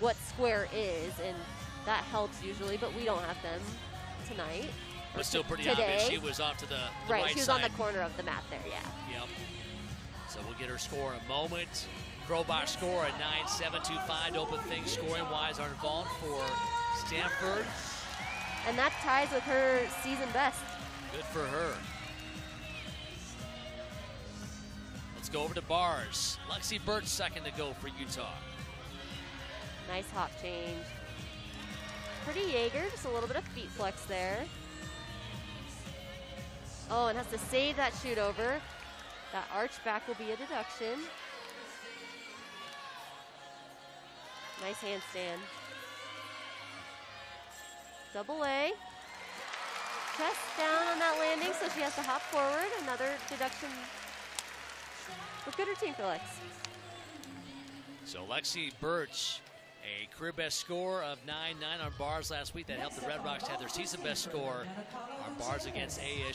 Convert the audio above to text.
what square is, and that helps usually. But we don't have them tonight. But still pretty today. obvious she was off to the, the right, right, she was side. on the corner of the mat there. Yeah. Yep. So we'll get her score in a moment. Crowbar score at 9-7-2-5 to open things scoring wise are involved for Stanford. And that ties with her season best. Good for her. Let's go over to bars. Lexi Burch second to go for Utah. Nice hop change. Pretty Jaeger, just a little bit of feet flex there. Oh, and has to save that shoot over. That arch back will be a deduction. Nice handstand. Double A. Chest down on that landing, so she has to hop forward. Another deduction. But good routine for Lex. So Lexi Burch, a career best score of 9-9 on bars last week. That helped the Red Rocks have their season best score on bars against ASU.